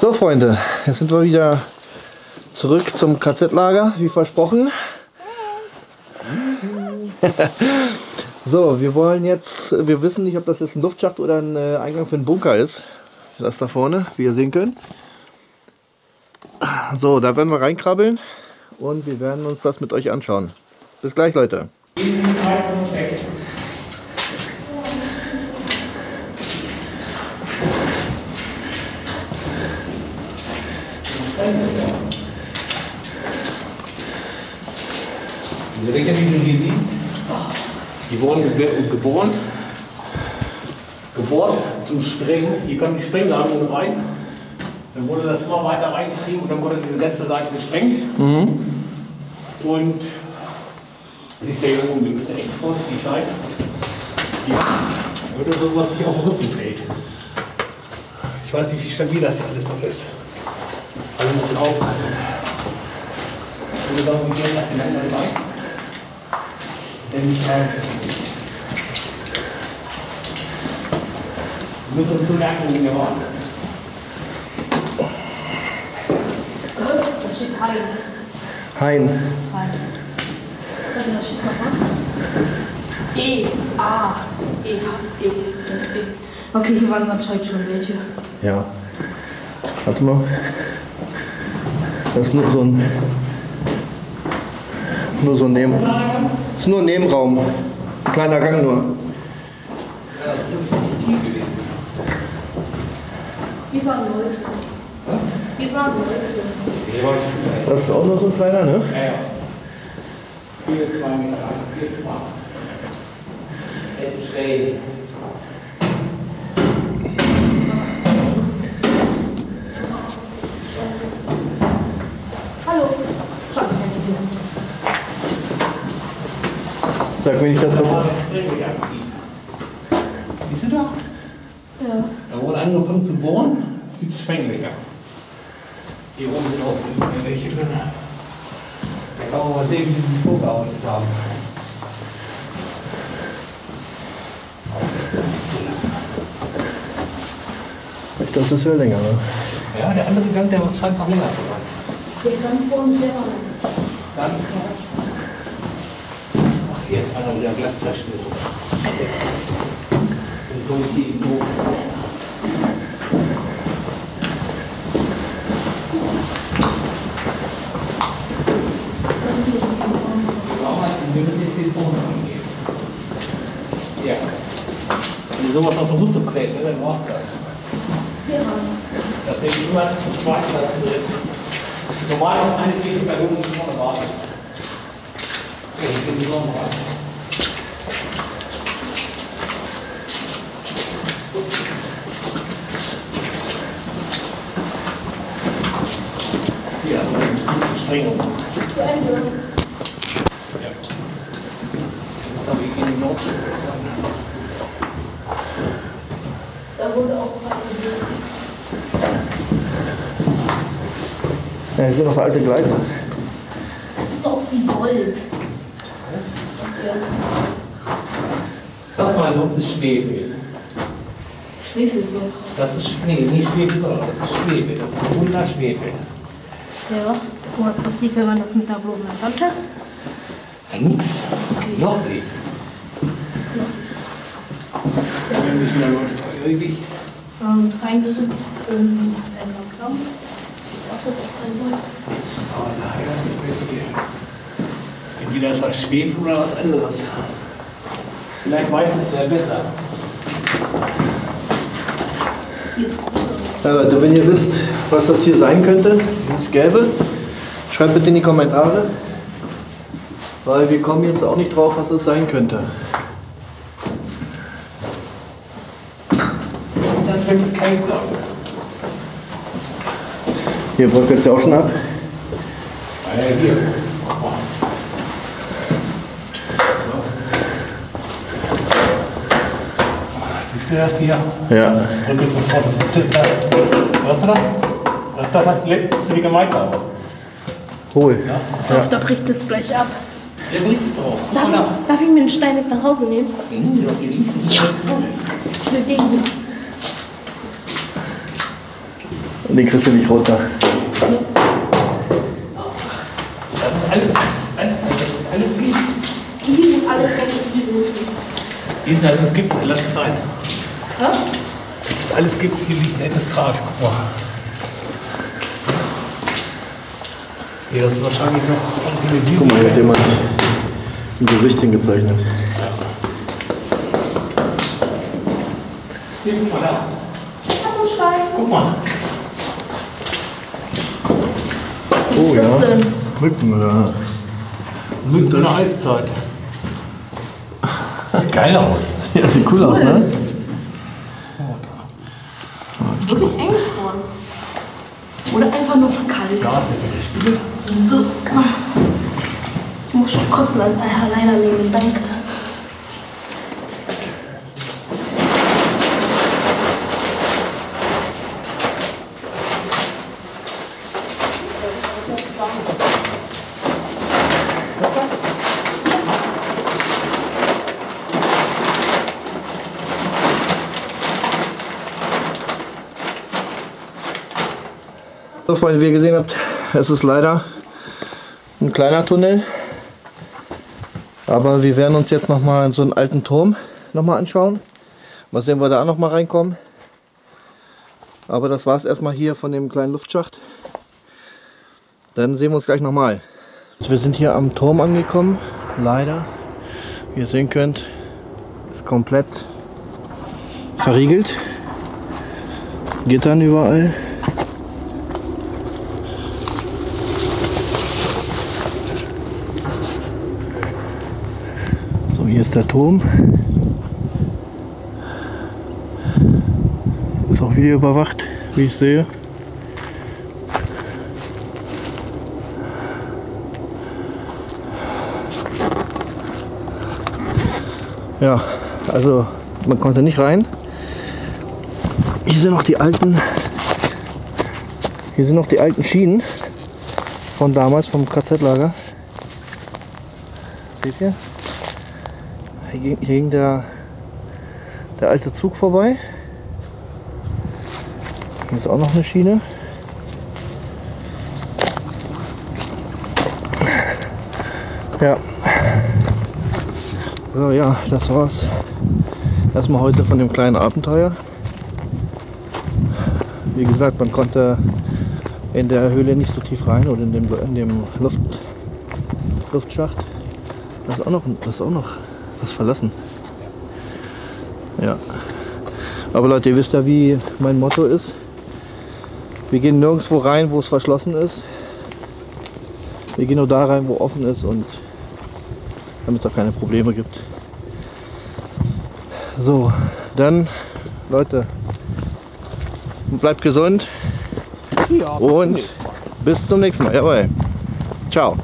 So Freunde, jetzt sind wir wieder zurück zum KZ-Lager, wie versprochen. so, wir wollen jetzt, wir wissen nicht, ob das jetzt ein Luftschacht oder ein äh, Eingang für einen Bunker ist. Das da vorne, wie ihr sehen könnt. So, da werden wir reinkrabbeln und wir werden uns das mit euch anschauen. Bis gleich, Leute. Diese Ringe, die du hier siehst, die wurden ge geboren, gebohrt zum Springen. Hier kommt die Springladung rein. Dann wurde das immer weiter reingetrieben und dann wurde diese ganze Seite gesprengt. Und siehst du hier oben, wir müssen echt vorsichtig sein. Ja, würde sowas nicht auf Rüstung fällt. Ich weiß nicht, wie stabil das hier alles noch ist. Also muss man aufhalten. Würde sagen, wir gehen das den anderen Denn ich wir müssen so merken, wie wir waren. Da steht Hein. Hein. Hein. Also da steht noch was. E, A, E, H, E, E. Okay, hier waren anscheinend schon welche. Ja. Warte mal. Das ist nur so ein. Nur so ein Neben. Das ist nur ein Nebenraum. Ein kleiner Gang nur. Hier waren Leute. Hier waren Leute. Das ist auch nur so ein kleiner, ne? Ja, ja. Vier, zwei Meter, vier Meter. Hätten stehen. Hallo. Schau mal hier. Sag mir nicht, dass du. Siehst du da? Ja. Da wurde angefangen zu bohren, sieht die Schwenklöcher. Hier oben sind auch welche drin. Da kann man mal sehen, wie sie sich vorgearbeitet haben. Ich dachte, das wäre länger, ne? Ja, der andere Gang, der scheint noch länger zu sein. Der kann vor uns selber. Dann. Ach, hier ist einer wieder Glas zerschnitzen. Dann komme ich hier eben hoch. Wir müssen jetzt den Boden angehen. Ja. Wenn du sowas auf der kräht, ne, dann war's das. Hier waren. Deswegen immer zum zweiten Platz drin. Normal ist eine bei oben vorne warten. Ich bin die Sonne rein. Ja, Strengung. Zu Ende. Ja. Das habe ich in die Nordschule Da wurde auch. Ja, hier sind noch alte Gleise. Das sieht so aus wie Gold. Das wäre Das mein Sohn ist Schwefel. Schwefelsäure. Das ist, nee, nicht Schwefel, sondern das ist Schwefel. Das ist Wunder Schwefel. Ja. Und was passiert, wenn man das mit einer Hand fest? Ja, nix. Noch nicht. Wir müssen ja noch ewig. Ähm, reingeritzt in ein Gramm. Was das sein soll. Aber wir hier. Entweder ist das Schwefel oder was anderes. Vielleicht weiß es wer besser. Ja, Leute, wenn ihr wisst, was das hier sein könnte, dieses Gelbe, schreibt bitte in die Kommentare. Weil wir kommen jetzt auch nicht drauf, was es sein könnte. Dann kann ich kein sagen. Hier bröckelt es ja auch schon ab. Ah, ja, hier. Siehst du das hier? Ja. Drücke sofort, das ist Pista. Hörst du das? Das ist das, was die letzte zu dir gemeint habe. Hohl. Pass auf, da bricht es gleich ab. Der bringt es drauf. Darf, ich, darf ich mir einen Stein mit nach Hause nehmen? Ja. Ich will den hier. Und die kriegst du nicht runter. Das ist alles, alles, alles Wiesen. Die sind alle keine Wiesen. Wiesen, das ist Gips, lass es sein. Ja? Das ist alles Gips, hier liegt nettes Grat. Guck mal. Hier, das ist wahrscheinlich noch irgendwie eine Guck mal, hier hat jemand ein Gesicht hingezeichnet. Hier, guck mal da. Guck mal. Was Oh ist das ja. denn? Mücken oder? Mitten in der Eiszeit. Sieht geil aus. Ja, sieht cool aus, ne? Ist wirklich eingefroren. Oder einfach nur verkalkt. Ja. Ich muss schon kotzen an alleine nehmen, danke. Freunde, wie ihr gesehen habt, es ist leider ein kleiner Tunnel. Aber wir werden uns jetzt noch mal so einen alten Turm noch mal anschauen. Mal sehen, ob wir da noch mal reinkommen. Aber das war es erstmal hier von dem kleinen Luftschacht. Dann sehen wir uns gleich nochmal. Wir sind hier am Turm angekommen. Leider, wie ihr sehen könnt, ist komplett verriegelt. Gittern überall. Ist der Turm. Ist auch Video überwacht, wie ich sehe. Ja, also man konnte nicht rein. Hier sind noch die alten, hier sind noch die alten Schienen von damals vom KZ-Lager. Seht ihr? Hier ging, hier ging der, der alte Zug vorbei. Hier ist auch noch eine Schiene. Ja. So, ja, das war's. Erstmal heute von dem kleinen Abenteuer. Wie gesagt, man konnte in der Höhle nicht so tief rein oder in dem, in dem Luft, Luftschacht. Das ist auch noch, das ist auch noch was verlassen. Ja. Aber Leute, ihr wisst ja, wie mein Motto ist. Wir gehen nirgendwo rein, wo es verschlossen ist. Wir gehen nur da rein, wo offen ist und damit es auch keine Probleme gibt. So, dann, Leute, bleibt gesund Ja, bis zum und Mal. bis zum nächsten Mal. Jawohl. Ciao.